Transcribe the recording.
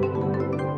Música